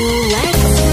Let's go.